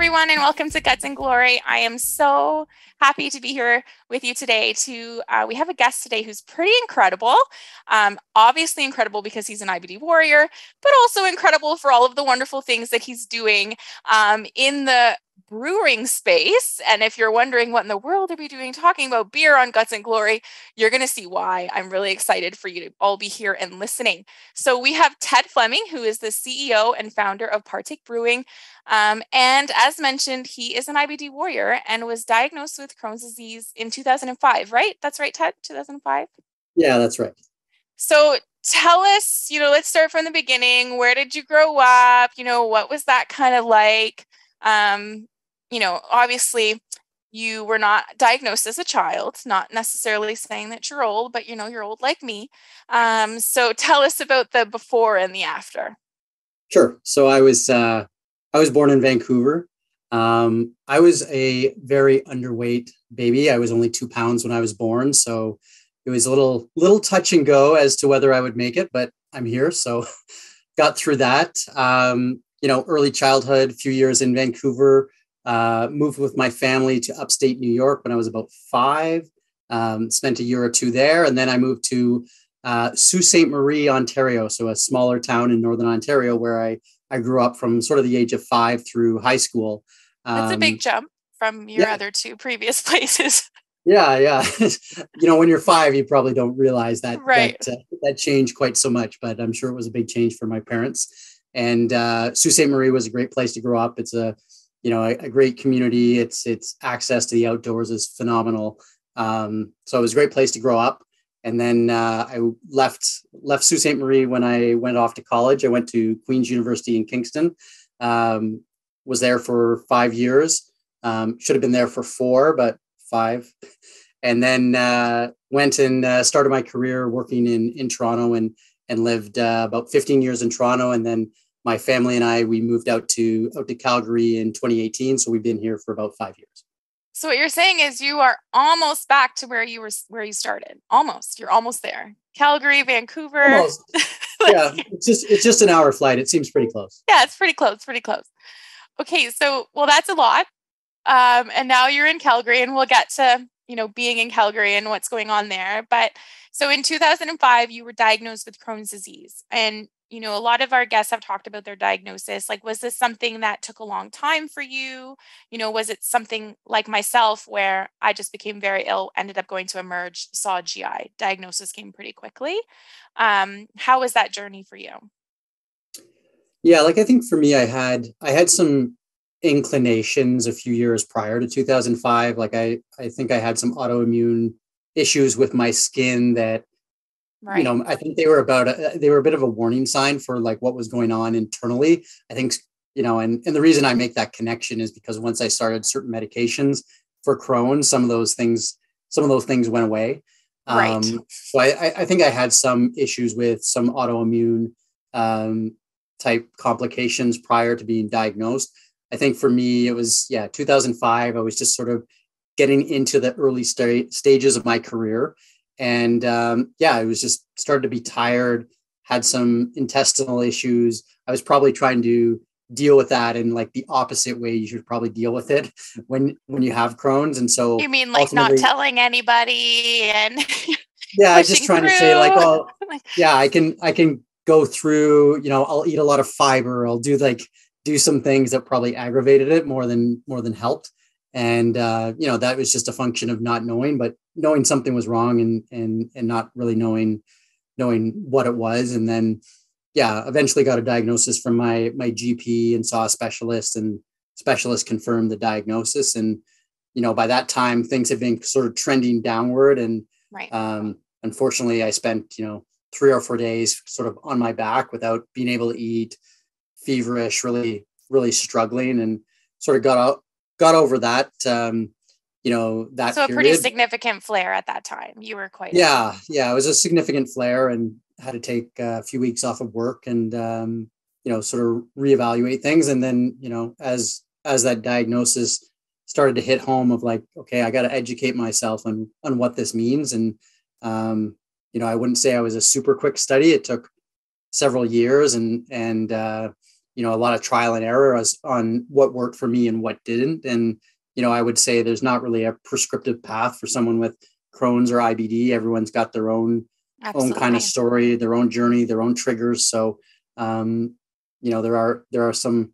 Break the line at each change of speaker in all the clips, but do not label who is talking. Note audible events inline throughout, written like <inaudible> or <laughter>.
everyone, and welcome to Guts and Glory. I am so happy to be here with you today. To uh, we have a guest today who's pretty incredible. Um, obviously incredible because he's an IBD warrior, but also incredible for all of the wonderful things that he's doing um, in the brewing space. And if you're wondering what in the world are we doing talking about beer on Guts and Glory, you're going to see why. I'm really excited for you to all be here and listening. So we have Ted Fleming, who is the CEO and founder of Partake Brewing. Um, and as mentioned, he is an IBD warrior and was diagnosed with Crohn's disease in 2005, right? That's right, Ted? 2005?
Yeah, that's right.
So tell us, you know, let's start from the beginning. Where did you grow up? You know, what was that kind of like? Um, you know, obviously you were not diagnosed as a child, not necessarily saying that you're old, but you know, you're old like me. Um, so tell us about the before and the after.
Sure. So I was uh, I was born in Vancouver. Um, I was a very underweight baby. I was only two pounds when I was born, so it was a little little touch and go as to whether I would make it. But I'm here, so <laughs> got through that. Um, you know, early childhood, few years in Vancouver uh, moved with my family to upstate New York when I was about five. Um, spent a year or two there, and then I moved to uh, Sault Ste. Marie, Ontario, so a smaller town in northern Ontario where I I grew up from sort of the age of five through high school.
Um, That's a big um, jump from your yeah. other two previous <laughs> places.
Yeah, yeah. <laughs> you know, when you're five, you probably don't realize that right. that, uh, that changed quite so much, but I'm sure it was a big change for my parents. And uh, Sault Ste. Marie was a great place to grow up. It's a you know a, a, great community. It's it's access to the outdoors is phenomenal. Um, so it was a great place to grow up. And then uh, i left left sault ste. Marie when i went off to college. I went to queen's university in kingston. Um, was there for five years. Um, should have been there for four but five. And then uh, went and uh, started my career working in in toronto and and lived uh, about 15 years in toronto. And then my family and I we moved out to out to Calgary in 2018, so we've been here for about five years.
So what you're saying is you are almost back to where you were where you started. Almost, you're almost there. Calgary, Vancouver.
Almost. <laughs> yeah, it's just it's just an hour flight. It seems pretty close.
Yeah, it's pretty close. Pretty close. Okay, so well, that's a lot. Um, and now you're in Calgary, and we'll get to you know being in Calgary and what's going on there. But so in 2005, you were diagnosed with Crohn's disease, and you know, a lot of our guests have talked about their diagnosis. Like, was this something that took a long time for you? You know, was it something like myself where I just became very ill, ended up going to emerge, saw GI, diagnosis came pretty quickly? Um, how was that journey for you?
Yeah, like I think for me, I had I had some inclinations a few years prior to 2005. Like I I think I had some autoimmune issues with my skin that Right. You know, I think they were about a, they were a bit of a warning sign for like what was going on internally. I think you know, and and the reason I make that connection is because once I started certain medications for Crohn's, some of those things some of those things went away. Right. Um, so I, I think I had some issues with some autoimmune um, type complications prior to being diagnosed. I think for me, it was yeah, 2005. I was just sort of getting into the early st- stages of my career, and um, yeah, I was just started to be tired, had some intestinal issues. I was probably trying to deal with that in like the opposite way you should probably deal with it <laughs> when when you have Crohn's. And so
you mean like not telling anybody and <laughs>
yeah, I was just trying through. to say like, well, <laughs> yeah, I can I can go through. You know, I'll eat a lot of fiber. I'll do like do some things that probably aggravated it more than more than helped and uh, you know that was just a function of not knowing but knowing something was wrong and and and not really knowing knowing what it was and then yeah eventually got a diagnosis from my my gp and saw a specialist and specialist confirmed the diagnosis and you know by that time things had been sort of trending downward and right. um, unfortunately i spent you know three or four days sort of on my back without being able to eat feverish really really struggling and sort of got out got over that. Um, you know that.
So a period. pretty significant flare at that time. You were quite.
Yeah, yeah, it was a significant flare, and had to take a few weeks off of work, and um, you know, sort of reevaluate things, and then you know, as as that diagnosis started to hit home of like, okay, I got to educate myself on on what this means, and um, you know, I wouldn't say I was a super quick study. It took several years, and and uh, you know a lot of trial and error as on what worked for me and what didn't and you know i would say there's not really a prescriptive path for someone with crohn's or ibd everyone's got their own Absolutely. own kind of story their own journey their own triggers so um, you know there are there are some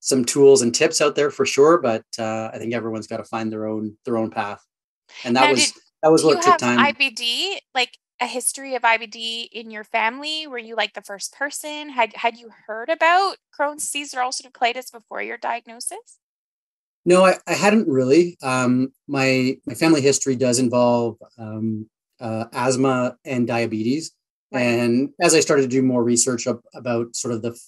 some tools and tips out there for sure but uh, i think everyone's got to find their own their own path and that now was did, that was what took time
ibd like a history of IBD in your family? Were you like the first person? Had had you heard about Crohn's disease or ulcerative colitis before your diagnosis?
No, I, I hadn't really. Um, my my family history does involve um, uh, asthma and diabetes, right. and as I started to do more research up, about sort of the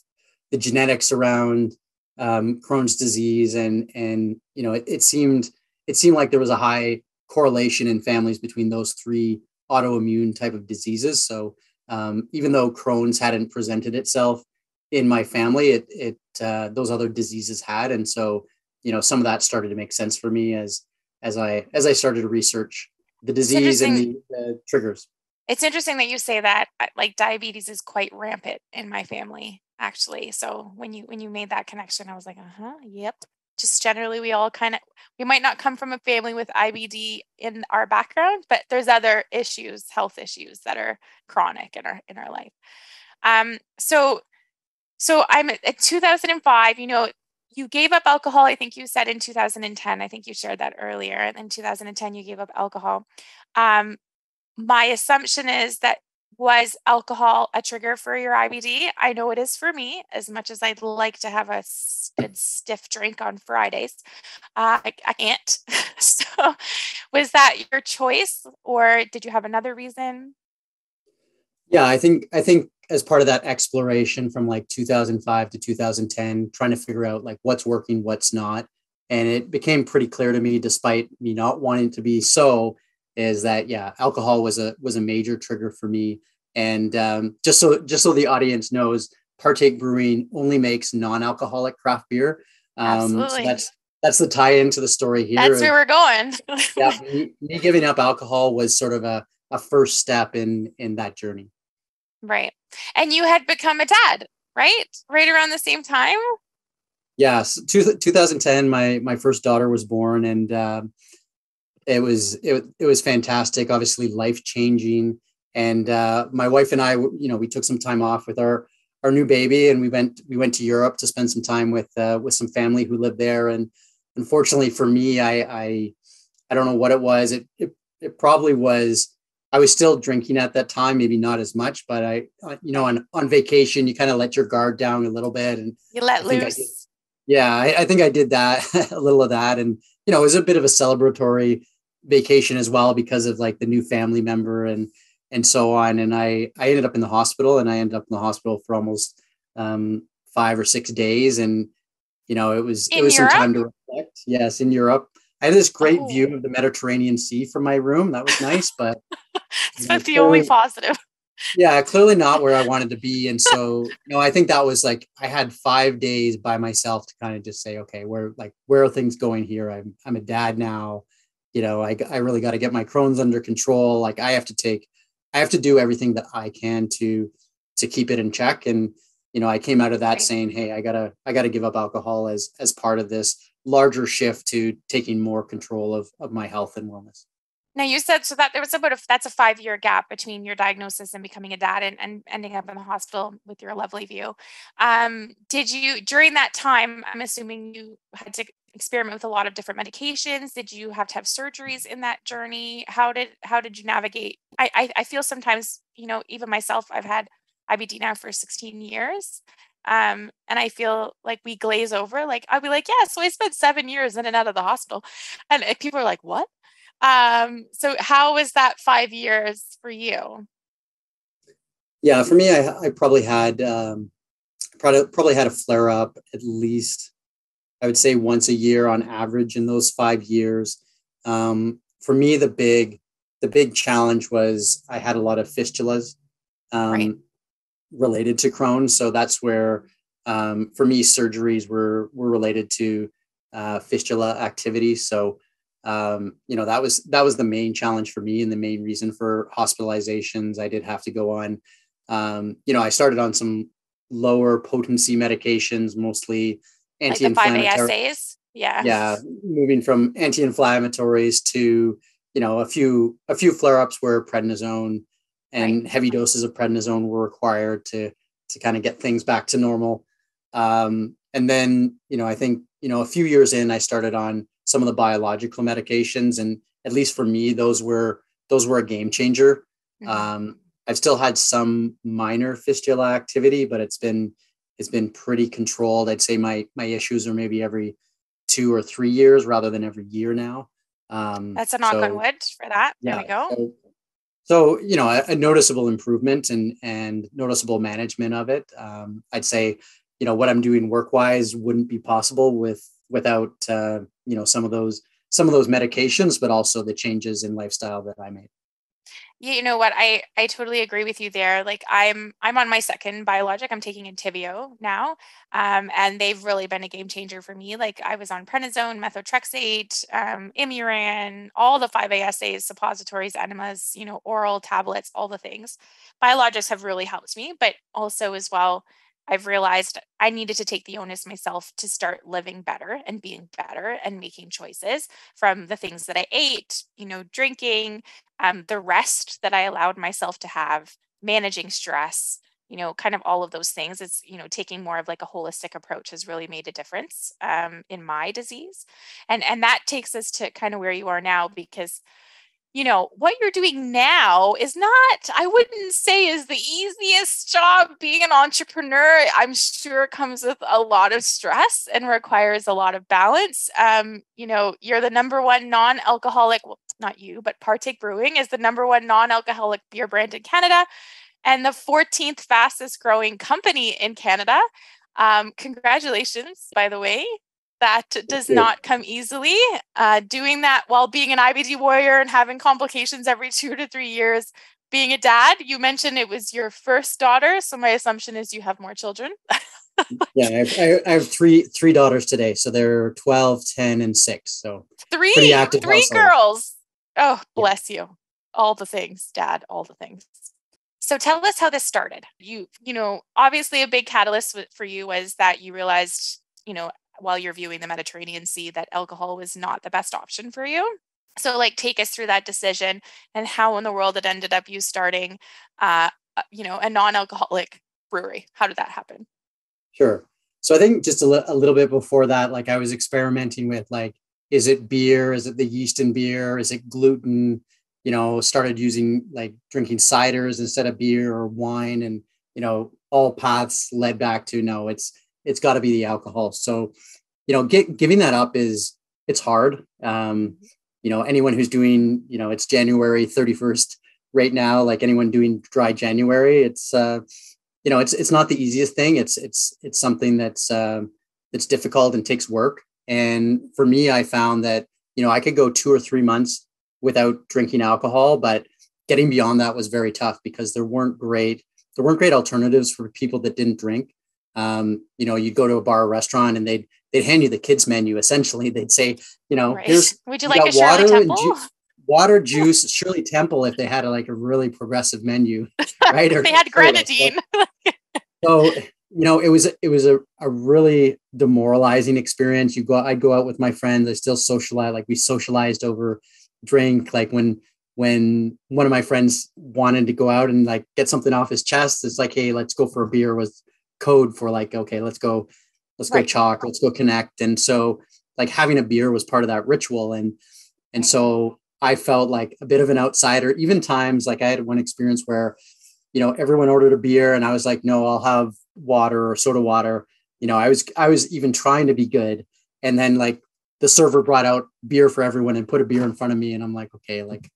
the genetics around um, Crohn's disease, and and you know, it, it seemed it seemed like there was a high correlation in families between those three autoimmune type of diseases. So um, even though Crohn's hadn't presented itself in my family, it it uh, those other diseases had, and so you know some of that started to make sense for me as as I as I started to research the disease and the, the triggers.
It's interesting that you say that. Like diabetes is quite rampant in my family, actually. So when you when you made that connection, I was like, uh huh, yep, just generally we all kind of we might not come from a family with IBD in our background, but there's other issues, health issues that are chronic in our in our life. Um, so so I'm at 2005, you know, you gave up alcohol, I think you said in 2010. I think you shared that earlier. And in 2010, you gave up alcohol. Um, my assumption is that was alcohol a trigger for your IBD? I know it is for me, as much as I'd like to have a good stiff drink on Fridays. Uh, I, I can't. <laughs> so, was that your choice, or did you have another reason?
Yeah, I think I think as part of that exploration from like 2005 to 2010, trying to figure out like what's working, what's not, and it became pretty clear to me, despite me not wanting to be so, is that yeah, alcohol was a was a major trigger for me. And um, just so just so the audience knows, Partake Brewing only makes non-alcoholic craft beer. Um, Absolutely. So that's that's the tie into the story here.
That's where we're going. <laughs>
yeah, me, me, giving up alcohol was sort of a, a first step in in that journey.
Right, and you had become a dad, right? Right around the same time.
Yes, two, 2010. My my first daughter was born, and uh, it was it, it was fantastic. Obviously, life changing and uh, my wife and I, you know, we took some time off with our our new baby, and we went we went to Europe to spend some time with uh, with some family who lived there. And unfortunately for me, I I, I don't know what it was. It, it it probably was. I was still drinking at that time, maybe not as much, but I, uh, you know, on on vacation, you kind of let your guard down a little bit, and
you let loose.
yeah, I, I think I did that <laughs> a little of that, and you know, it was a bit of a celebratory vacation as well because of like the new family member and and so on. And I, I ended up in the hospital and I ended up in the hospital for almost um, five or six days. And, you know, it was, in it was Europe? some time to reflect. Yes. In Europe. I had this great oh. view of the Mediterranean Sea from my room. That was nice, but <laughs>
it's know, the only positive.
Yeah, clearly not where I wanted to be. And <laughs> so, you know, I think that was like I had five days by myself to kind of just say, okay, where like where are things going here? I'm I'm a dad now. You know, I I really got to get my Crohn's under control. Like I have to take I have to do everything that I can to to keep it in check. And you know, I came out of that right. saying, "Hey, I gotta I gotta give up alcohol as as part of this larger shift to taking more control of of my health and wellness."
Now you said so that there was about a that's a five year gap between your diagnosis and becoming a dad and, and ending up in the hospital with your lovely view. Um, did you during that time? I'm assuming you had to experiment with a lot of different medications did you have to have surgeries in that journey how did how did you navigate i i, I feel sometimes you know even myself i've had ibd now for 16 years um, and I feel like we glaze over. Like I'll be like, yeah, so I spent seven years in and out of the hospital, and people are like, what? Um, so how was that five years for you?
Yeah, for me, I, I probably had um, probably probably had a flare up at least I would say once a year on average in those five years. Um, for me, the big the big challenge was I had a lot of fistulas um, right. related to Crohn's, so that's where um, for me surgeries were were related to uh, fistula activity. So um, you know that was that was the main challenge for me and the main reason for hospitalizations. I did have to go on. Um, you know, I started on some lower potency medications, mostly
anti-inflammatory. Like Yeah.
Yeah. Moving from anti-inflammatories to, you know, a few a few flare-ups where prednisone and right. heavy doses of prednisone were required to to kind of get things back to normal. Um, and then, you know, I think, you know, a few years in, I started on some of the biological medications. And at least for me, those were those were a game changer. Mm-hmm. Um, I've still had some minor fistula activity, but it's been it's been pretty controlled. I'd say my my issues are maybe every two or three years rather than every year now.
Um, That's a knock so, on wood for that. Yeah, there we go.
So, so you know, a, a, noticeable improvement and and noticeable management of it. Um, I'd say, you know, what I'm doing work wise wouldn't be possible with without uh, you know some of those some of those medications, but also the changes in lifestyle that I made.
Yeah, you know what? I i totally agree with you there. Like i'm i'm on my second biologic. I'm taking entyvio now um, and they've really been a game changer for me. Like i was on prednisone methotrexate um, imuran all the 5asas suppositories enemas you know oral tablets all the things. Biologics have really helped me but also as well I've realized I needed to take the onus myself to start living better and being better and making choices from the things that I ate, you know, drinking, um, the rest that I allowed myself to have, managing stress, you know, kind of all of those things. It's, you know, taking more of like a holistic approach has really made a difference um, in my disease. And, and that takes us to kind of where you are now because you know, what you're doing now is not, I wouldn't say is the easiest job. Being an entrepreneur, I'm sure comes with a lot of stress and requires a lot of balance. Um, you know, you're the number one non-alcoholic, well, not you, but Partake Brewing is the number one non-alcoholic beer brand in Canada and the 14th fastest growing company in Canada. Um, congratulations, by the way that does not come easily. Uh, doing that while being an IBD warrior and having complications every <laughs> two to three years. Being a dad, you mentioned it was your first daughter, so my assumption is you have more children.
yeah, I have, I have, three three daughters today, so they're 12, 10, and six. So
three three household. girls. Oh, bless yeah. you. All the things, Dad. All the things. So tell us how this started. You, you know, obviously a big catalyst for you was that you realized, you know, while you're viewing the Mediterranean Sea that alcohol was not the best option for you. So, like, take us through that decision and how in the world it ended up you starting, uh, uh you know, a non-alcoholic brewery. How did that happen?
Sure. So I think just a, li- a little bit before that, like I was experimenting with like, is it beer? Is it the yeast in beer? Is it gluten? You know, started using like drinking ciders instead of beer or wine, and you know, all paths led back to no, it's it's got to be the alcohol. So, you know, get, giving that up is it's hard. Um, you know, anyone who's doing, you know, it's January 31st right now, like anyone doing dry January, it's, uh, you know, it's, it's not the easiest thing. It's, it's, it's something that's, uh, that's difficult and takes work. And for me, I found that, you know, I could go two or three months without drinking alcohol, but getting beyond that was very tough because there weren't great, there weren't great alternatives for people that didn't drink um, you know, you'd go to a bar or restaurant and they'd they'd hand you the kids menu. Essentially, <laughs> they'd say, you know, right. here's
would you like Temple? Ju-
water, <laughs> juice, Shirley Temple if they had a, like a really progressive menu, <laughs> right?
Or, they had grenadine.
so you know, it was it was a, a really demoralizing experience. You go, I'd go out with my friends. I still socialize, like we socialized over drink. Like when when one of my friends wanted to go out and like get something off his chest, it's like, hey, let's go for a beer. Was code for like, okay, let's go, let's right. go chalk, let's go connect. And so like having a beer was part of that ritual. And and so I felt like a bit of an outsider. Even times like I had one experience where, you know, everyone ordered a beer and I was like, no, I'll have water or soda water. You know, I was I was even trying to be good. And then like the server brought out beer for everyone and put a beer in front of me. And I'm like, okay, like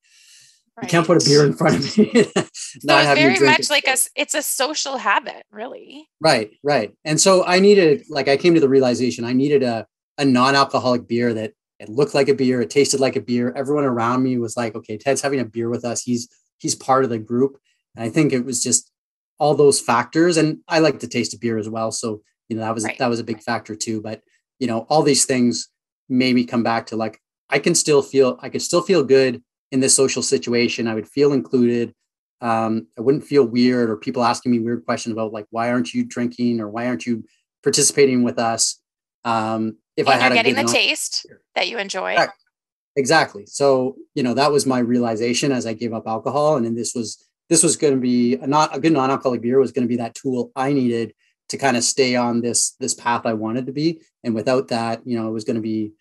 Right. You can't put a beer in <laughs> front of me. <laughs>
so it's very much like a it's a social habit, really.
Right, right. And so I needed, like, I came to the realization I needed a a non-alcoholic beer that it looked like a beer, it tasted like a beer. Everyone around me was like, okay, Ted's having a beer with us. He's he's part of the group. And I think it was just all those factors. And I like to taste a beer as well. So, you know, that was right. that was a big factor too. But you know, all these things made me come back to like, I can still feel I could still feel good in this social situation. I would feel included. um, I wouldn't feel weird or people asking me weird questions about like why aren't you drinking or why aren't you participating with us. Um,
if and I had you're getting the taste that you enjoy.
Exactly. So you know that was my realization as I gave up alcohol, and then this was this was going to be a not a good non-alcoholic beer was going to be that tool I needed to kind of stay on this this path I wanted to be, and without that, you know, it was going to be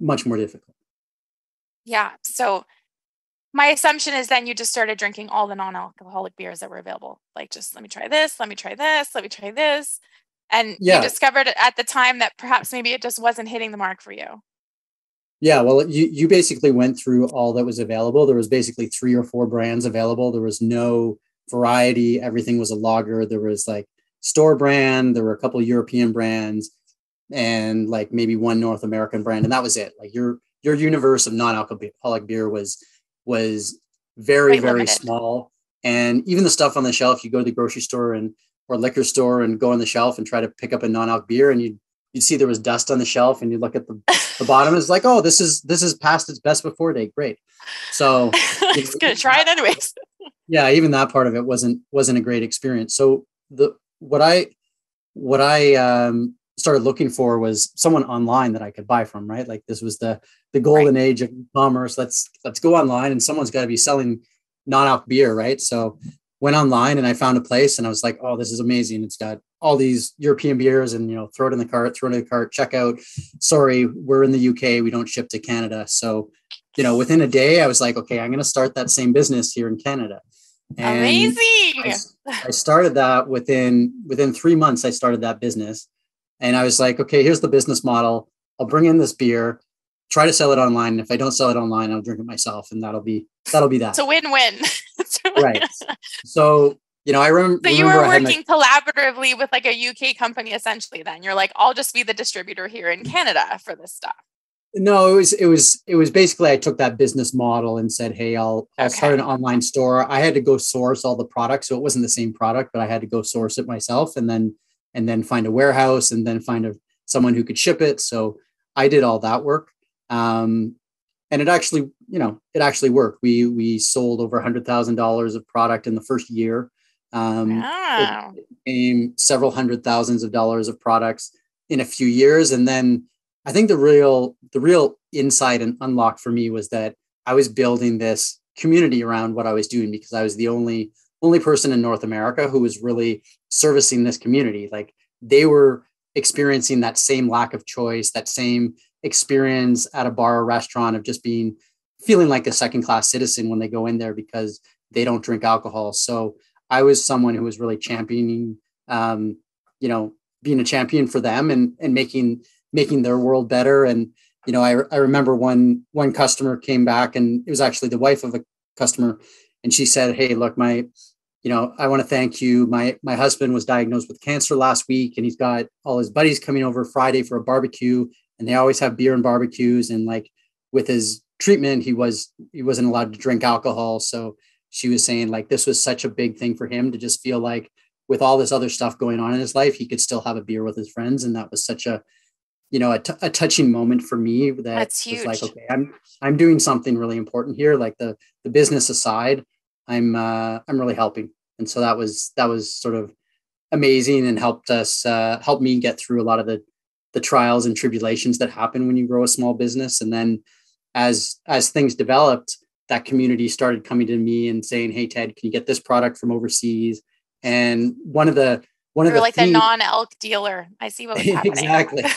much more difficult.
Yeah. So my assumption is then you just started drinking all the non-alcoholic beers that were available. Like just let me try this, let me try this, let me try this. And yeah. you discovered at the time that perhaps maybe it just wasn't hitting the mark for you.
Yeah, well, you you basically went through all that was available. There was basically three or four brands available. There was no variety. Everything was a lager. There was like store brand. There were a couple European brands, and like maybe one North American brand, and that was it. Like your your universe of non-alcoholic beer was was very Quite very limited. small. And even the stuff on the shelf, you go to the grocery store and or liquor store and go on the shelf and try to pick up a non-alc beer, and you you'd see there was dust on the shelf, and you look at the <laughs> the bottom is like, oh, this is this is past its best before date. Great. So <laughs>
it's gonna try it anyways. <laughs>
yeah, even that part of it wasn't wasn't a great experience. So the what I what I um, started looking for was someone online that I could buy from, right? Like this was the the golden right. age of commerce. Let's let's go online and someone's got to be selling non-alc beer, right? So went online and I found a place and I was like, oh, this is amazing. It's got all these European beers and you know, throw it in the cart, throw it in the cart, check out. Sorry, we're in the UK. We don't ship to Canada. So, you know, within a day, I was like, okay, I'm gonna start that same business here in Canada.
And Amazing.
I, I started that within within three months. I started that business. And I was like, okay, here's the business model. I'll bring in this beer, try to sell it online. And if I don't sell it online, I'll drink it myself, and that'll be that'll be that.
It's a win-win. <laughs>
right. So you know, I rem-
so you were working my- collaboratively with like a UK company, essentially. Then you're like, I'll just be the distributor here in Canada for this stuff.
No, it was it was it was basically I took that business model and said, hey, I'll I'll okay. start an online store. I had to go source all the products, so it wasn't the same product, but I had to go source it myself, and then and then find a warehouse, and then find a someone who could ship it. So I did all that work. Um, and it actually, you know, it actually worked. We we sold over a hundred thousand dollars of product in the first year. Um, wow. It several hundred thousands of dollars of products in a few years, and then I think the real the real insight and unlock for me was that I was building this community around what I was doing because I was the only only person in North America who was really servicing this community. Like they were experiencing that same lack of choice, that same experience at a bar or restaurant of just being feeling like a second class citizen when they go in there because they don't drink alcohol. So I was someone who was really championing, um, you know, being a champion for them and and making making their world better. And you know, I I remember one one customer came back and it was actually the wife of a customer, and she said, "Hey, look, my you know, I want to thank you. My my husband was diagnosed with cancer last week, and he's got all his buddies coming over Friday for a barbecue and they always have beer and barbecues and like with his treatment he was he wasn't allowed to drink alcohol so she was saying like this was such a big thing for him to just feel like with all this other stuff going on in his life he could still have a beer with his friends and that was such a you know a, t- a touching moment for me that
That's huge.
was like okay i'm i'm doing something really important here like the the business aside i'm uh i'm really helping. And so that was that was sort of amazing and helped us uh help me get through a lot of the the trials and tribulations that happen when you grow a small business. And then as as things developed that community started coming to me and saying hey ted can you get this product from overseas? And one of the one
You're
of the
like the non-alc dealer. I see what <laughs>
exactly <laughs>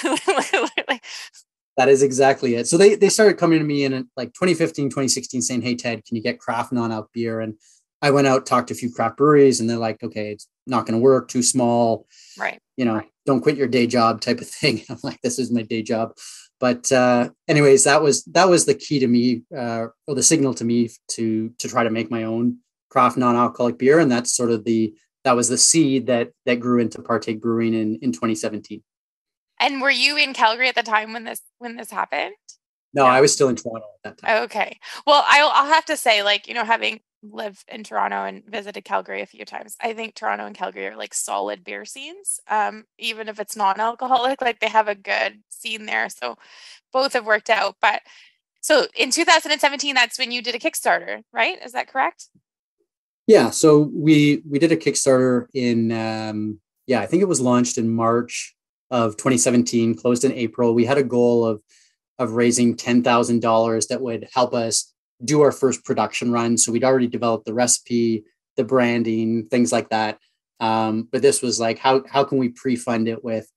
that is exactly it so they they started coming to me in like 2015 2016 saying hey ted can you get craft non-alc beer and i went out talked to a few craft breweries and they're like okay it's not going to work too small
right
you know don't quit your day job type of <laughs> thing. I'm like, this is my day job. But uh, anyways, that was that was the key to me, uh, or the signal to me to to try to make my own craft non-alcoholic beer, and that's sort of the that was the seed that that grew into Partake Brewing in in 2017.
And were you in Calgary at the time when this when this happened?
No, I was still in Toronto at that
time. Okay. Well, I'll, I'll have to say, like, you know, having lived in Toronto and visited Calgary a few times, I think Toronto and Calgary are like solid beer scenes. Um, even if it's non-alcoholic, like they have a good scene there. So both have worked out. But so in 2017, that's when you did a Kickstarter, right? Is that correct?
Yeah, so we we did a Kickstarter in um, yeah, I think it was launched in March of 2017, closed in April. We had a goal of of raising $10,000 that would help us do our first production run. So we'd already developed the recipe, the branding, things like that. Um, but this was like, how how can we pre-fund it with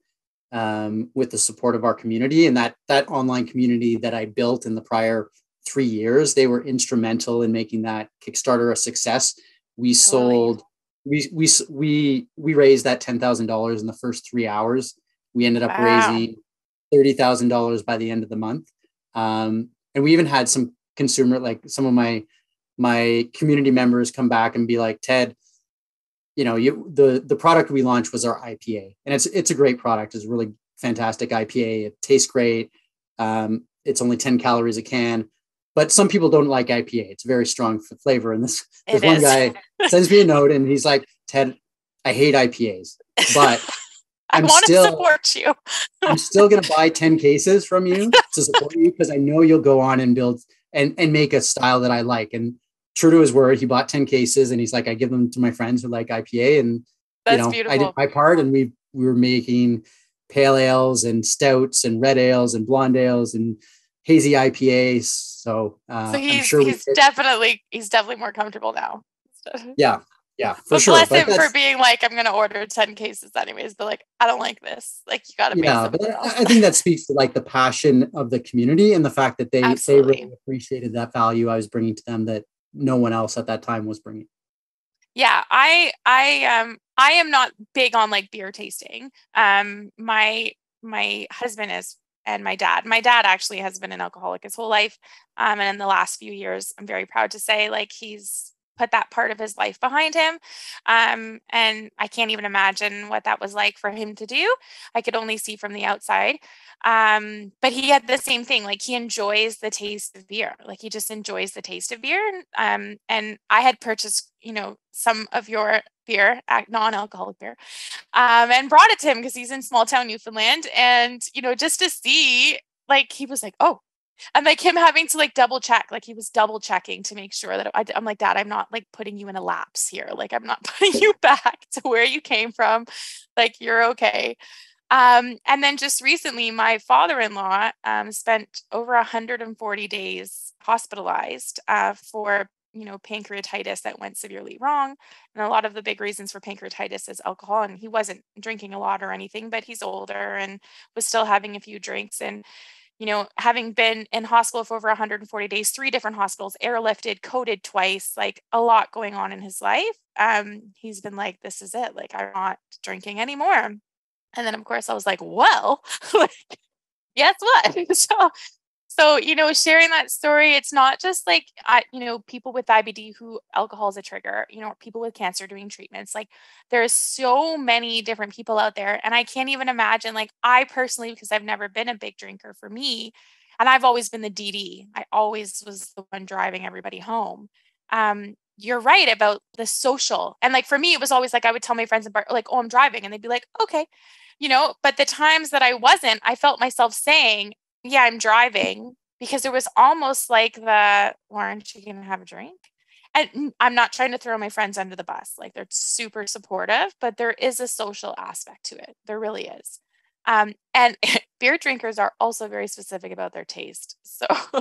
um, with the support of our community and that that online community that I built in the prior three years? They were instrumental in making that Kickstarter a success. We sold. We, we we we raised that ten thousand dollars in the first three hours. We ended up wow. raising thirty thousand dollars by the end of the month, um, and we even had some consumer like some of my my community members come back and be like, Ted, you know, you the the product we launched was our IPA, and it's it's a great product. It's a really fantastic IPA. It tastes great. Um, it's only ten calories a can, but some people don't like IPA. It's very strong flavor. And this, this one guy sends me a note and he's like, Ted, I hate IPAs, but <laughs>
I'm I want still, to support you.
I'm still going to buy 10 cases from you <laughs> to support you because I know you'll go on and build and, and make a style that I like. And true to his word, he bought 10 cases and he's like, I give them to my friends who like IPA. And, That's you know, beautiful. I did my part and we, we were making pale ales and stouts and red ales and blonde ales and hazy IPAs so, uh,
so he's, sure he's definitely he's definitely more comfortable now. <laughs>
yeah, yeah,
for but sure. Bless him for being like, I'm gonna order 10 cases anyways, but like I don't like this. Like you gotta
Yeah, but I, I think that speaks to like the passion of the community and the fact that they Absolutely. they really appreciated that value I was bringing to them that no one else at that time was bringing.
Yeah, I I um I am not big on like beer tasting. Um my my husband is and my dad. My dad actually has been an alcoholic his whole life. Um, and in the last few years, I'm very proud to say, like, he's put that part of his life behind him. Um, and I can't even imagine what that was like for him to do. I could only see from the outside. Um, but he had the same thing. Like he enjoys the taste of beer. Like he just enjoys the taste of beer. Um, and I had purchased, you know, some of your beer, non-alcoholic beer, um, and brought it to him because he's in small town Newfoundland. And, you know, just to see, like, he was like, oh, and like him having to like double check like he was double checking to make sure that I, i'm like dad i'm not like putting you in a lapse here. Like i'm not <laughs> putting you back to where you came from. Like you're okay. Um, and then just recently my father-in-law um, spent over 140 days hospitalized uh, for you know pancreatitis that went severely wrong. And a lot of the big reasons for pancreatitis is alcohol and he wasn't drinking a lot or anything but he's older and was still having a few drinks. And you know, having been in hospital for over 140 days, three different hospitals, airlifted, coded twice, like a lot going on in his life. Um, he's been like, this is it. Like, I'm not drinking anymore. And then, of course, I was like, well, <laughs> guess what? <laughs> so so you know sharing that story it's not just like I, you know people with IBD who alcohol is a trigger you know people with cancer doing treatments like there's so many different people out there and i can't even imagine like i personally because i've never been a big drinker for me and i've always been the dd i always was the one driving everybody home um you're right about the social and like for me it was always like i would tell my friends about like oh i'm driving and they'd be like okay you know but the times that i wasn't i felt myself saying yeah, I'm driving because it was almost like the, well, aren't you going to have a drink? And I'm not trying to throw my friends under the bus. Like they're super supportive, but there is a social aspect to it. There really is. Um, and <laughs> beer drinkers are also very specific about their taste. So <laughs>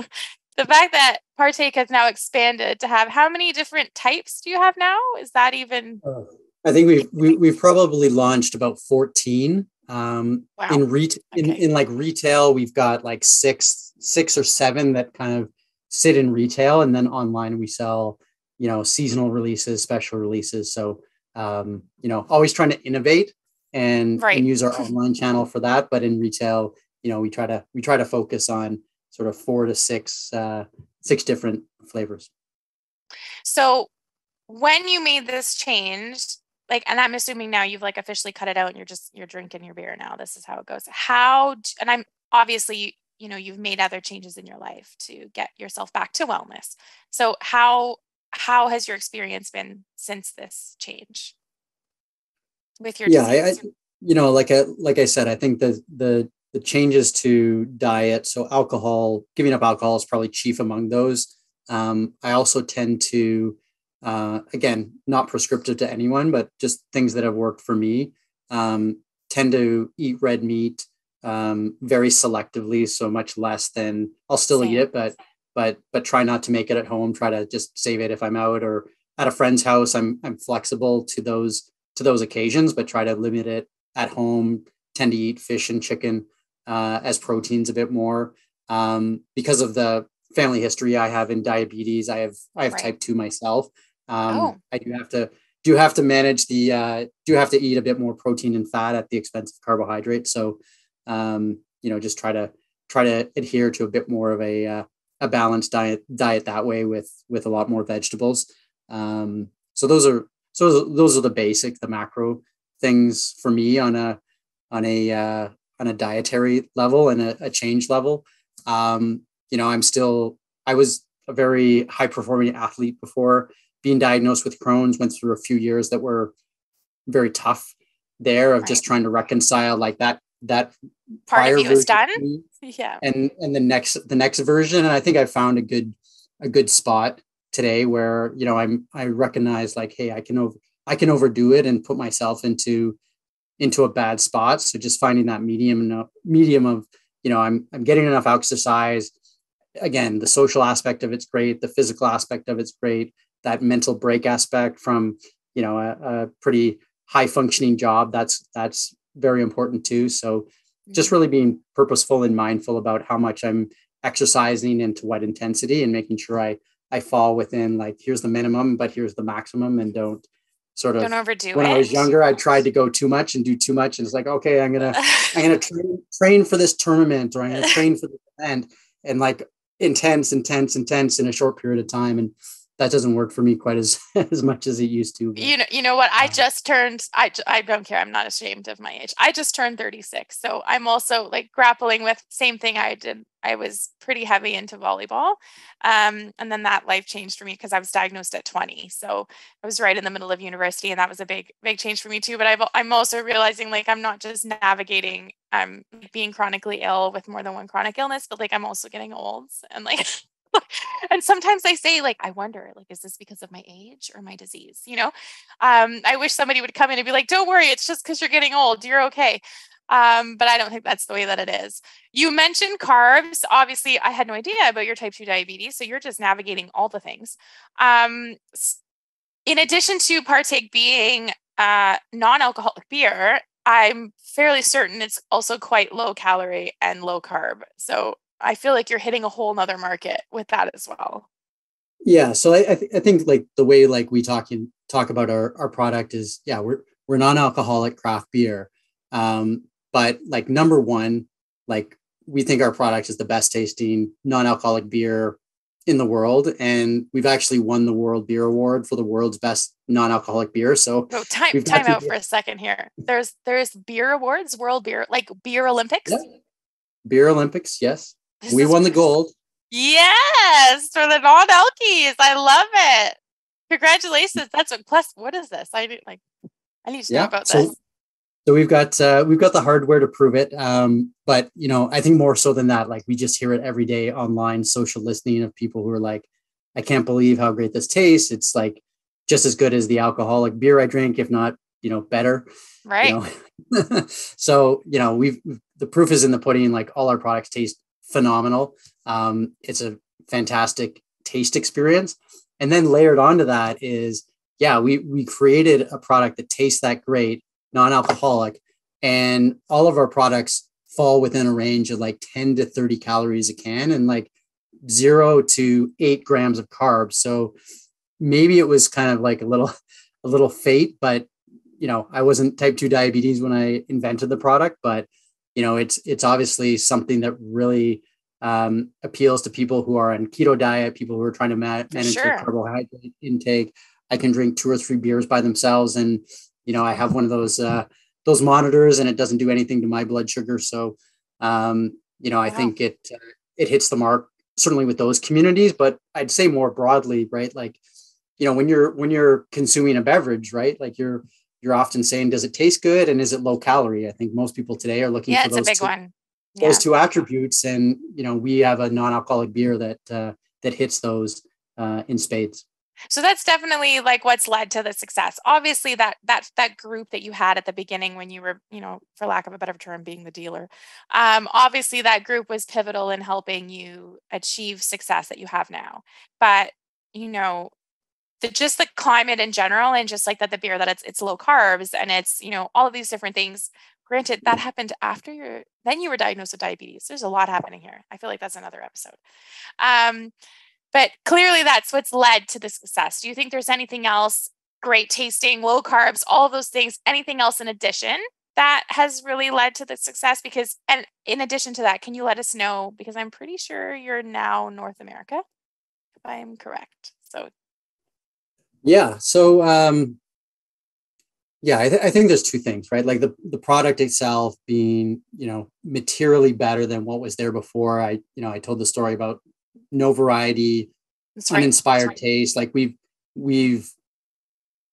the fact that Partake has now expanded to have how many different types do you have now? Is that even? Uh,
I think we've we, we have probably launched about 14 um, wow. In ret in, in like retail, we've got like six six or seven that kind of sit in retail, and then online we sell you know seasonal releases, special releases. So um, you know, always trying to innovate and, right. and use our <laughs> online channel for that. But in retail, you know, we try to we try to focus on sort of four to six uh, six different flavors.
So when you made this change like and i'm assuming now you've like officially cut it out and you're just you're drinking your beer now this is how it goes. How and i'm obviously you know you've made other changes in your life to get yourself back to wellness. So how how has your experience been since this change? With your
yeah I, I, you know like I, like i said i think the the the changes to diet so alcohol giving up alcohol is probably chief among those. Um, i also tend to uh, again, not prescriptive to anyone, but just things that have worked for me. Um, tend to eat red meat um, very selectively, so much less than I'll still Same. eat it, but but but try not to make it at home. Try to just save it if I'm out or at a friend's house. I'm I'm flexible to those to those occasions, but try to limit it at home. Tend to eat fish and chicken uh, as proteins a bit more um, because of the family history I have in diabetes. I have I have right. type two myself. Um, oh. I do have to do have to manage the uh, do have to eat a bit more protein and fat at the expense of carbohydrates. So um, you know, just try to try to adhere to a bit more of a uh, a balanced diet diet that way with with a lot more vegetables. Um, so those are so those are the basic the macro things for me on a on a uh, on a dietary level and a, a change level. Um, you know, I'm still I was a very high performing athlete before being diagnosed with Crohn's. Went through a few years that were very tough there of right. just trying to reconcile like that that
part of you is done <laughs> yeah
and and the next the next version and i think i found a good a good spot today where you know i'm i recognize like hey i can over i can overdo it and put myself into into a bad spot so just finding that medium medium of you know i'm i'm getting enough exercise again the social aspect of it's great the physical aspect of it's great that mental break aspect from you know a, a pretty high functioning job that's that's very important too. So just mm-hmm. really being purposeful and mindful about how much I'm exercising and to what intensity and making sure I I fall within like here's the minimum, but here's the maximum and don't sort of
don't overdo
when
it.
I was younger, I tried to go too much and do too much. And it's like, okay, I'm gonna I'm gonna <laughs> train, train for this tournament or I'm gonna train for the event and like intense, intense, intense in a short period of time. And that doesn't work for me quite as <laughs> as much as it used to.
But, you know, you know what? I just turned. I I don't care. I'm not ashamed of my age. I just turned 36, so I'm also like grappling with same thing I did. I was pretty heavy into volleyball, um, and then that life changed for me because I was diagnosed at 20. So I was right in the middle of university, and that was a big big change for me too. But I've, I'm also realizing like I'm not just navigating um being chronically ill with more than one chronic illness, but like I'm also getting old and like. <laughs> <laughs> and sometimes I say, like, I wonder, like, is this because of my age or my disease? You know, um, I wish somebody would come in and be like, don't worry, it's just because you're getting old. You're okay. Um, but I don't think that's the way that it is. You mentioned carbs. Obviously, I had no idea about your type 2 diabetes. So you're just navigating all the things. Um, in addition to Partake being uh, non alcoholic beer, I'm fairly certain it's also quite low calorie and low carb. So I feel like you're hitting a whole nother market with that as well.
Yeah. So I, I, th- I think like the way like we talk in, talk about our, our product is, yeah, we're, we're non-alcoholic craft beer. Um, but like number one, like we think our product is the best tasting non-alcoholic beer in the world and we've actually won the world beer award for the world's best non-alcoholic beer so
oh, time time out for a second here there's there's beer awards world beer like beer olympics yeah.
beer olympics yes this we won the gold.
Yes, for the non alkies. I love it. Congratulations. That's a plus. What is this? I need like I need to yeah, know about so, this.
So we've got uh, we've got the hardware to prove it. Um, but you know, I think more so than that, like we just hear it every day online, social listening of people who are like, I can't believe how great this tastes. It's like just as good as the alcoholic beer I drink, if not, you know, better.
Right.
You know? <laughs> so, you know, we've the proof is in the pudding. Like all our products taste phenomenal. Um, it's a fantastic taste experience. And then layered onto that is, yeah, we we created a product that tastes that great, non-alcoholic, and all of our products fall within a range of like 10 to 30 calories a can and like zero to eight grams of carbs. So maybe it was kind of like a little <laughs> a little fate, but you know, I wasn't type 2 diabetes when I invented the product, but you know, it's it's obviously something that really um, appeals to people who are on keto diet, people who are trying to ma- manage sure. their carbohydrate intake. I can drink two or three beers by themselves, and you know, I have one of those uh, those monitors, and it doesn't do anything to my blood sugar. So, um, you know, I wow. think it uh, it hits the mark certainly with those communities, but I'd say more broadly, right? Like, you know, when you're when you're consuming a beverage, right? Like you're you're often saying, does it taste good and is it low calorie? I think most people today are looking
yeah,
for those
two,
one. Yeah. those two attributes. And you know, we have a non-alcoholic beer that uh, that hits those uh, in spades.
so that's definitely like what's led to the success obviously that that that group that you had at the beginning when you were you know for lack of a better term being the dealer um, obviously that group was pivotal in helping you achieve success that you have now but you know the just the climate in general and just like that the beer that it's it's low carbs and it's you know all of these different things. Granted that happened after your then you were diagnosed with diabetes. There's a lot happening here. I feel like that's another episode. Um, but clearly that's what's led to the success. Do you think there's anything else great tasting low carbs all those things anything else in addition that has really led to the success? Because and in addition to that can you let us know because i'm pretty sure you're now north america if i am correct. So
yeah so um yeah I, th- I, think there's two things right? Like the, the product itself being you know materially better than what was there before. I you know i told the story about no variety That's uninspired right. taste. Like we've we've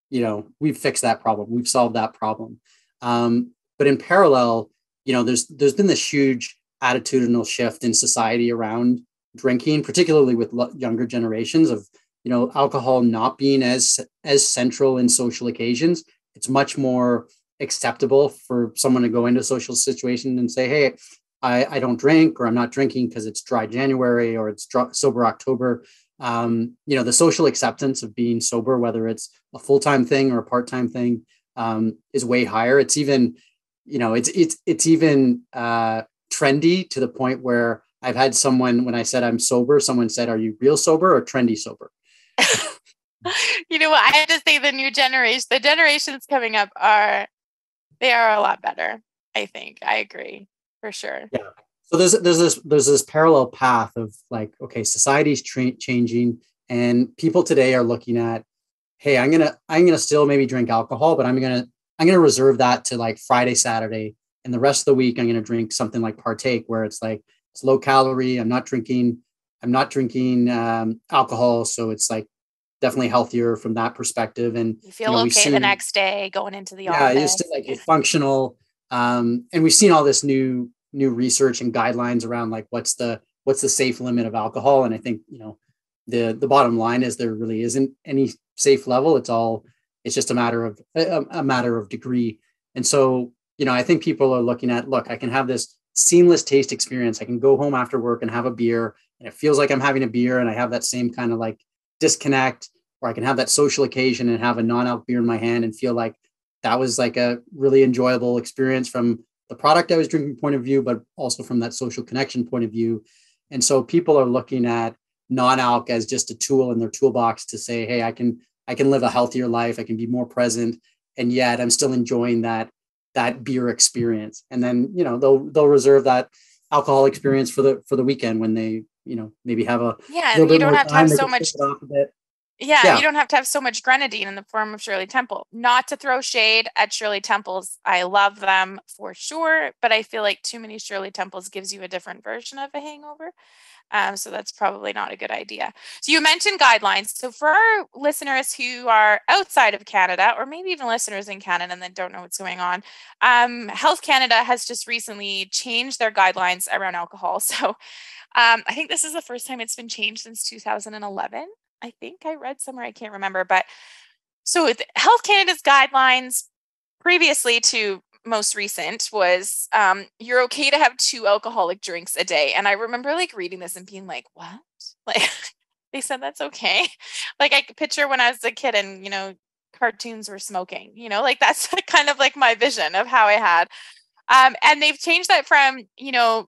you know we've fixed that problem. We've solved that problem. Um, but in parallel you know there's there's been this huge attitudinal shift in society around drinking particularly with younger generations of you know alcohol not being as as central in social occasions it's much more acceptable for someone to go into a social situation and say, hey, I, I don't drink or I'm not drinking because it's dry January or it's sober October. Um, you know, the social acceptance of being sober, whether it's a full-time thing or a part-time thing, um, is way higher. It's even, you know, it's it's it's even uh, trendy to the point where I've had someone when I said I'm sober, someone said, "Are you real sober or trendy sober?"
You know what? I have to say the new generation, the generations coming up are they are a lot better. I think. I agree for sure.
Yeah. So there's there's this there's this parallel path of like okay, society's tra- changing, and people today are looking at, hey, I'm gonna I'm gonna still maybe drink alcohol, but I'm gonna I'm gonna reserve that to like Friday, Saturday, and the rest of the week I'm gonna drink something like Partake, where it's like it's low calorie. I'm not drinking I'm not drinking um, alcohol, so it's like definitely healthier from that perspective. And
you feel you know, okay seen, the next day going into the
yeah,
office.
Yeah, just like functional. Um, and we've seen all this new new research and guidelines around like what's the what's the safe limit of alcohol. And I think you know the the bottom line is there really isn't any safe level. It's all it's just a matter of a, a matter of degree. And so you know I think people are looking at look I can have this seamless taste experience. I can go home after work and have a beer, and it feels like I'm having a beer, and I have that same kind of like disconnect where I can have that social occasion and have a non-alc beer in my hand and feel like that was like a really enjoyable experience from the product I was drinking point of view, but also from that social connection point of view. And so people are looking at non-alc as just a tool in their toolbox to say, hey, I can I can live a healthier life, I can be more present, and yet I'm still enjoying that that beer experience. And then you know they'll they'll reserve that alcohol experience for the for the weekend when they you know maybe have a
yeah you don't have to have so much yeah, yeah, you don't have to have so much grenadine in the form of Shirley Temple. Not to throw shade at Shirley Temples. I love them for sure, but I feel like too many Shirley Temples gives you a different version of a hangover. Um, so that's probably not a good idea. So you mentioned guidelines. So for our listeners who are outside of Canada, or maybe even listeners in Canada and then don't know what's going on, um, Health Canada has just recently changed their guidelines around alcohol. <laughs> So um, I think this is the first time it's been changed since 2011. I think I read somewhere, I can't remember, but so Health Canada's guidelines previously to most recent was um, you're okay to have two alcoholic drinks a day. And I remember like reading this and being like, what? <laughs> Like they said that's okay. <laughs> Like I could picture when I was a kid and, you know, cartoons were smoking, you know, like <laughs> that's kind of like my vision of how I had. Um, and they've changed that from, you know,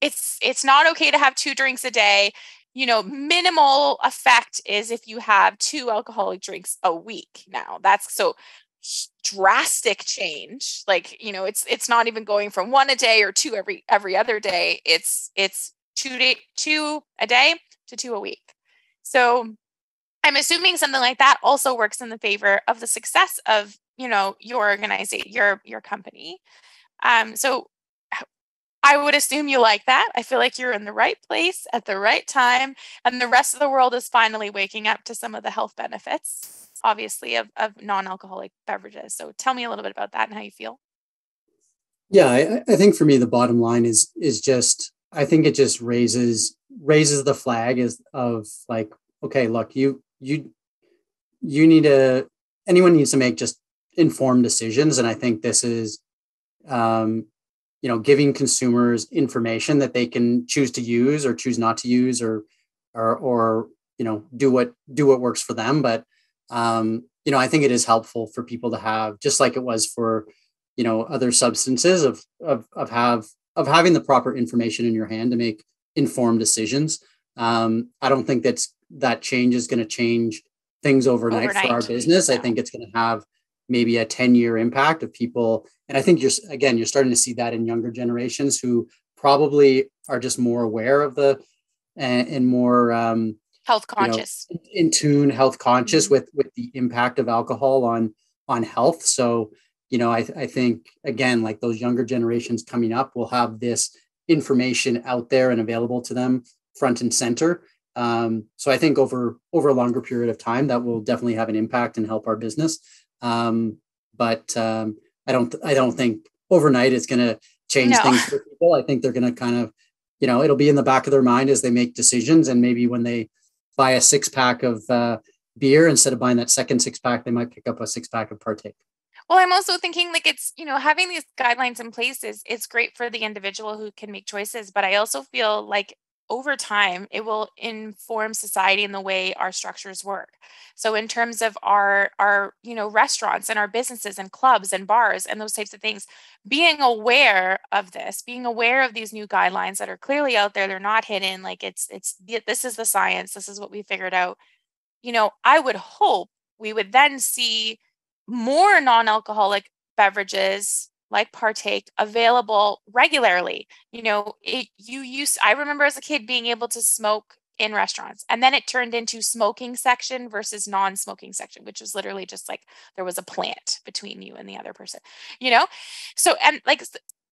it's it's not okay to have two drinks a day you know, minimal effect is if you have two alcoholic drinks a week now. That's so drastic change. Like, you know, it's it's not even going from one a day or two every every other day. It's it's two day two a day to two a week. So I'm assuming something like that also works in the favor of the success of, you know, your organization, your your company. Um, so I would assume you like that. I feel like you're in the right place at the right time, and the rest of the world is finally waking up to some of the health benefits, obviously, of, of non alcoholic beverages. So tell me a little bit about that and how you feel.
Yeah, I, I think for me, the bottom line is is just I think it just raises raises the flag is of like, okay, look, you you you need to anyone needs to make just informed decisions and i think this is um, you know giving consumers information that they can choose to use or choose not to use or or or you know do what do what works for them. But um, you know i think it is helpful for people to have just like it was for you know other substances of of of have of having the proper information in your hand to make informed decisions. Um, i don't think that's that change is going to change things overnight, overnight, for our business. Yeah. i think it's going to have maybe a 10 year impact of people. And i think you're again you're starting to see that in younger generations who probably are just more aware of the and, and more um,
health conscious
you know, in tune health conscious mm-hmm. with with the impact of alcohol on on health. So you know I, I think again like those younger generations coming up will have this information out there and available to them front and center. Um, so i think over over a longer period of time that will definitely have an impact and help our business um, but um, I don't I don't think overnight it's going to change no. things for people. I think they're going to kind of you know it'll be in the back of their mind as they make decisions, and maybe when they buy a six pack of uh, beer instead of buying that second six pack, they might pick up a six pack of partake.
Well, I'm also thinking like it's, you know, having these guidelines in place is it's great for the individual who can make choices, but I also feel like over time it will inform society in the way our structures work. So in terms of our our you know restaurants and our businesses and clubs and bars and those types of things being aware of this being aware of these new guidelines that are clearly out there they're not hidden like it's it's this is the science this is what we figured out. You know i would hope we would then see more non-alcoholic beverages like partake available regularly you know it, you used i remember as a kid being able to smoke in restaurants and then it turned into smoking section versus non-smoking section which was literally just like there was a plant between you and the other person you know? So and like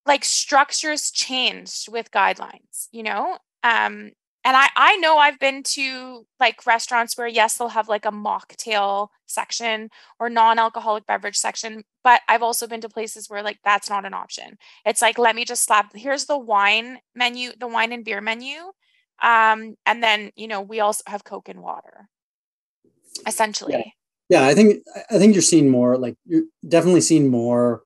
like structures changed with guidelines you know? Um and I I know I've been to like restaurants where yes they'll have like a mocktail section or non-alcoholic beverage section but I've also been to places where like that's not an option. It's like let me just slap here's the wine menu, the wine and beer menu. Um and then, you know, we also have coke and water. Essentially.
Yeah. yeah, I think I think you're seeing more like you're definitely seeing more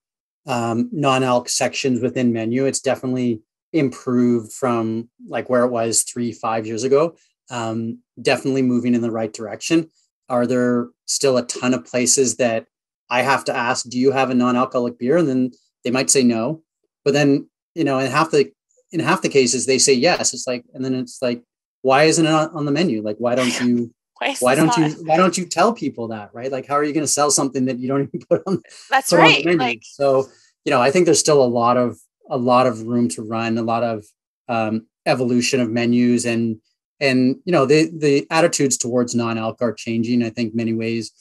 um non-alc sections within menu. It's definitely improved from like where it was three, five years ago. Um, definitely moving in the right direction. Are there still a ton of places that I have to ask, do you have a non-alcoholic beer? And then they might say no. But then, you know, in half the in half the cases they say yes. It's like, and then it's like, why isn't it on the menu? Like, why don't you <laughs> why, why don't you why don't you tell people that? Right? Like, how are you going to sell something that you don't even <laughs> put on?
That's put right. On like,
so, you know, I think there's still a lot of a lot of room to run, a lot of um, evolution of menus, and and you know the the attitudes towards non-alc are changing. I think many ways,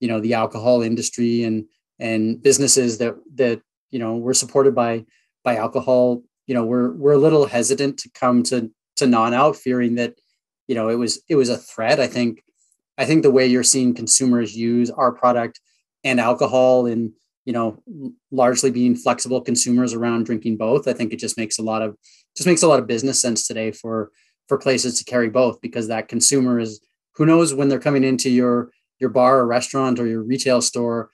you know, the alcohol industry and and businesses that that you know were supported by by alcohol, you know, we're we're a little hesitant to come to to non-alc, fearing that you know it was it was a threat. I think I think the way you're seeing consumers use our product and alcohol in you know largely being flexible consumers around drinking both i think it just makes a lot of just makes a lot of business sense today for for places to carry both because that consumer is who knows when they're coming into your your bar or restaurant or your retail store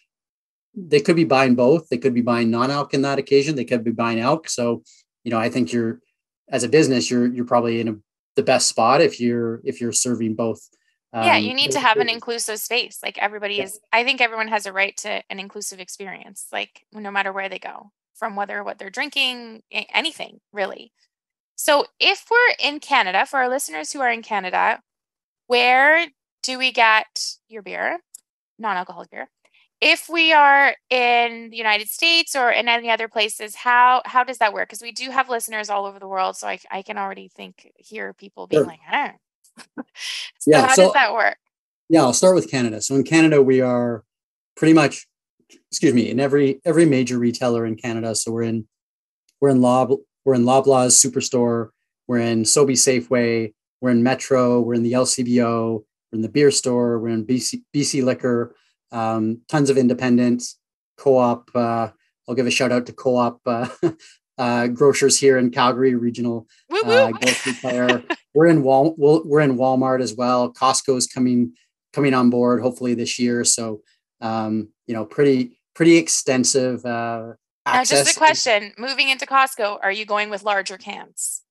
they could be buying both. They could be buying non-alc in that occasion. They could be buying alc. So you know i think you're as a business you're you're probably in a, the best spot if you're if you're serving both
um, yeah, you need to have an inclusive space. Like everybody is, I think everyone has a right to an inclusive experience, like no matter where they go, from whether what they're drinking, anything really. So if we're in Canada, for our listeners who are in Canada, where do we get your beer, non alcoholic beer? If we are in the United States or in any other places, how how does that work? Because we do have listeners all over the world, so I, I can already think hear people being sure. like, eh, <laughs> so yeah, how so, does that work?
Yeah, I'll start with Canada. So in Canada, we are pretty much, excuse me, in every every major retailer in Canada. So we're in we're in Lob we're in Loblaws Superstore, we're in Sobe Safeway, we're in Metro, we're in the LCBO, we're in the beer store, we're in BC BC Liquor, um, tons of independents, co-op. Uh, I'll give a shout out to co-op uh, <laughs> uh, grocers here in Calgary, regional uh, grocery player. <laughs> we're in Wal we're in Walmart as well. Costco is coming coming on board hopefully this year. So um, you know, pretty pretty extensive uh, access.
Now, just a question: Moving into Costco, are you going with larger cans?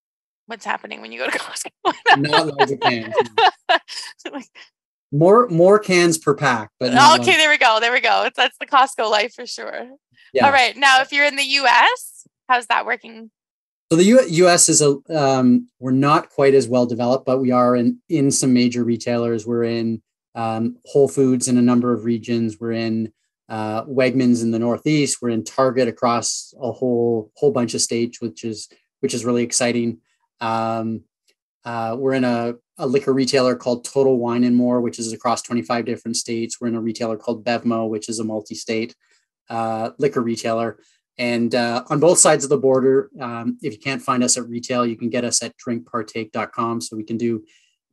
What's happening when you go to Costco?
not larger cans. <laughs> more more cans per pack, but
okay. There we go. There we go. That's the Costco life for sure. Yeah. All right. Now, if you're in the U.S., how's that working?
So the U.S. is a um, we're not quite as well developed, but we are in in some major retailers. We're in um, Whole Foods in a number of regions. We're in uh, Wegmans in the Northeast. We're in Target across a whole whole bunch of states, which is which is really exciting. Um, uh, we're in a, a, liquor retailer called Total Wine and More, which is across 25 different states. We're in a retailer called Bevmo, which is a multi-state uh, liquor retailer. And uh, on both sides of the border, um, if you can't find us at retail, you can get us at drinkpartake.com. So we can do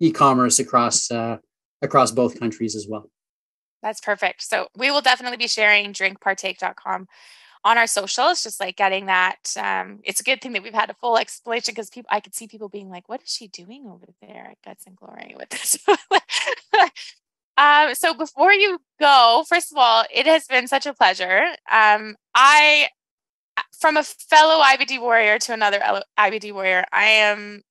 e-commerce across uh, across both countries as well.
That's perfect. So we will definitely be sharing drinkpartake.com on our socials, just like getting that. Um, it's a good thing that we've had a full explanation because people, I could see people being like, "What is she doing over there at Guts and Glory with this?" <laughs> um, so before you go, first of all, it has been such a pleasure. Um, I, from a fellow IBD warrior to another IBD warrior, I am.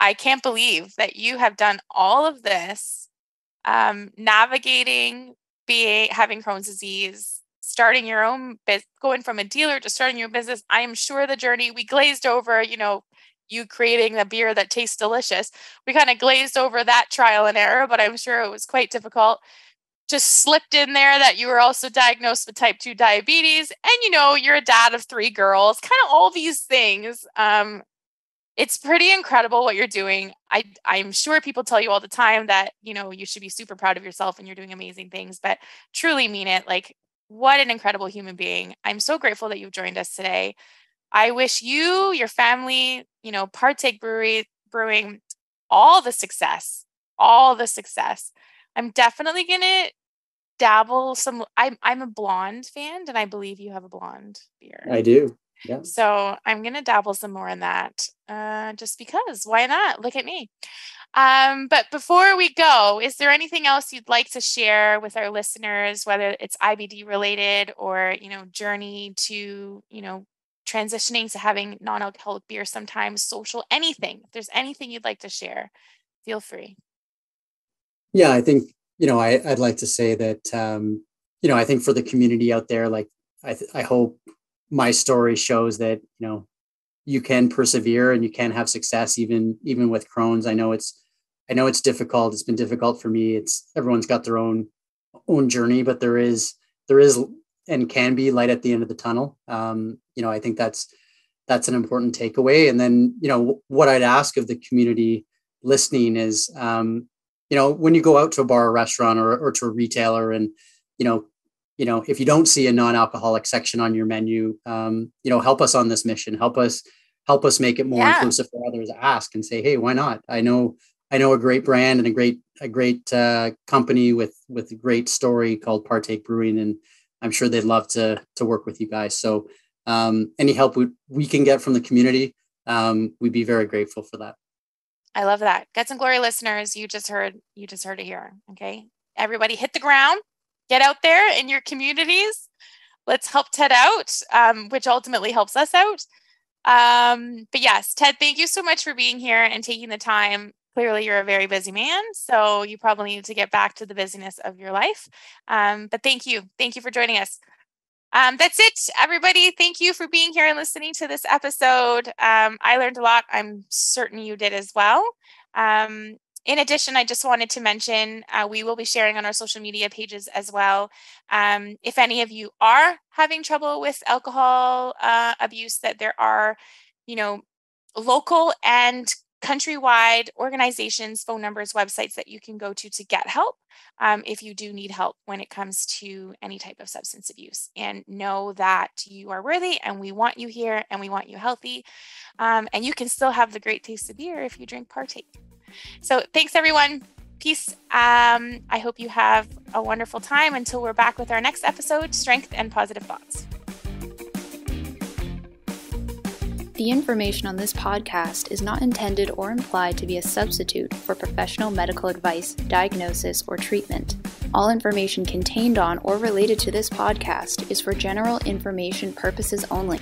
I can't believe that you have done all of this, um, navigating being having Crohn's disease, starting your own business, going from a dealer to starting your business. I am sure the journey we glazed over, you know, you creating the beer that tastes delicious. We kind of glazed over that trial and error, but I'm sure it was quite difficult. Just slipped in there that you were also diagnosed with type 2 diabetes and you know you're a dad of three girls kind of all these things um, it's pretty incredible what you're doing. I I'm sure people tell you all the time that, you know, you should be super proud of yourself and you're doing amazing things, but truly mean it. Like what an incredible human being. I'm so grateful that you've joined us today. I wish you, your family, you know, Partake Brewery Brewing all the success, all the success. I'm definitely going to dabble some I'm I'm a blonde fan and I believe you have a blonde beer.
I do.
Yeah. So I'm gonna dabble some more in that, uh, just because. Why not? Look at me. Um, but before we go, is there anything else you'd like to share with our listeners, whether it's IBD related or you know, journey to you know, transitioning to having non-alcoholic beer sometimes, social, anything. If there's anything you'd like to share, feel free.
Yeah, I think you know I, would like to say that um, you know I think for the community out there, like I, th- I hope my story shows that you know you can persevere and you can have success even even with Crohn's. I know it's I know it's difficult. It's been difficult for me. It's everyone's got their own own journey, but there is there is and can be light at the end of the tunnel. Um, you know, I think that's that's an important takeaway. And then you know what I'd ask of the community listening is um, you know when you go out to a bar or restaurant or, or to a retailer and you know you know, if you don't see a non-alcoholic section on your menu, um, you know, help us on this mission. Help us help us make it more yeah. inclusive for others. Ask and say, hey, why not? I know I know a great brand and a great a great uh, company with with a great story called Partake Brewing, and I'm sure they'd love to to work with you guys. So um, any help we, we can get from the community, um, we'd be very grateful for that.
I love that. Guts and Glory listeners, you just heard you just heard it here. Okay, everybody, hit the ground get out there in your communities. Let's help Ted out, um, which ultimately helps us out. Um, but yes, Ted, thank you so much for being here and taking the time. Clearly, you're a very busy man, so you probably need to get back to the busyness of your life. Um, but thank you. Thank you for joining us. Um, that's it, everybody. Thank you for being here and listening to this episode. Um, I learned a lot. I'm certain you did as well. Um, in addition, I just wanted to mention uh, we will be sharing on our social media pages as well. Um, if any of you are having trouble with alcohol uh, abuse, that there are, you know, local and countrywide organizations, phone numbers, websites that you can go to to get help um, if you do need help when it comes to any type of substance abuse. And know that you are worthy and we want you here and we want you healthy. Um, and you can still have the great taste of beer if you drink partake. So thanks, everyone. Peace. Um, I hope you have a wonderful time until we're back with our next episode Strength and Positive Thoughts.
The information on this podcast is not intended or implied to be a substitute for professional medical advice, diagnosis, or treatment. All information contained on or related to this podcast is for general information purposes only.